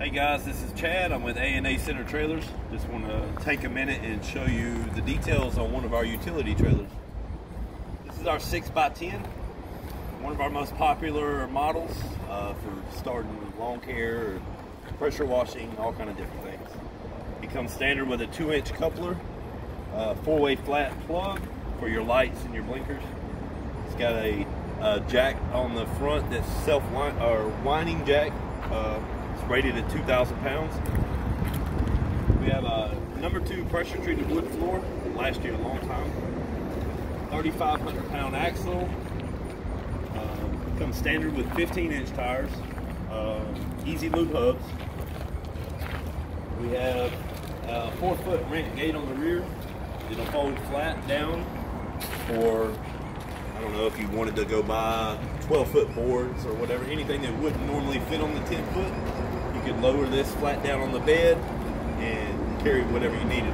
Hey guys, this is Chad. I'm with A&A Center Trailers. Just want to take a minute and show you the details on one of our utility trailers. This is our 6x10, one of our most popular models uh, for starting with lawn care, pressure washing, all kind of different things. It comes standard with a 2-inch coupler, uh, four-way flat plug for your lights and your blinkers. It's got a, a jack on the front that's self or winding jack. Uh, rated at 2,000 pounds. We have a number two pressure treated wood floor, last year a long time. 3,500 pound axle. Uh, comes standard with 15 inch tires. Uh, easy lube hubs. We have a four foot rent gate on the rear. It'll fold flat down for, I don't know if you wanted to go buy 12 foot boards or whatever, anything that wouldn't normally fit on the 10 foot you could lower this flat down on the bed and carry whatever you needed.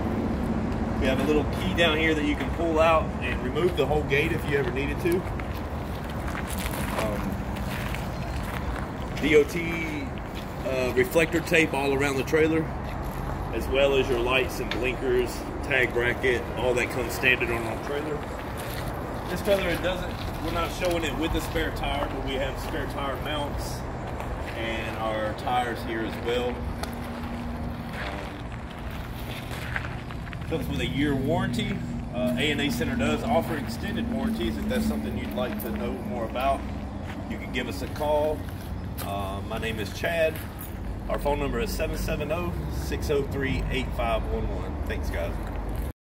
We have a little key down here that you can pull out and remove the whole gate if you ever needed to. Um, DOT uh, reflector tape all around the trailer, as well as your lights and blinkers, tag bracket, all that comes standard on our trailer. This trailer, it doesn't, we're not showing it with the spare tire, but we have spare tire mounts and our tires here as well. Um, comes with a year warranty. Uh, A&A Center does offer extended warranties if that's something you'd like to know more about. You can give us a call. Uh, my name is Chad. Our phone number is 770-603-8511. Thanks, guys.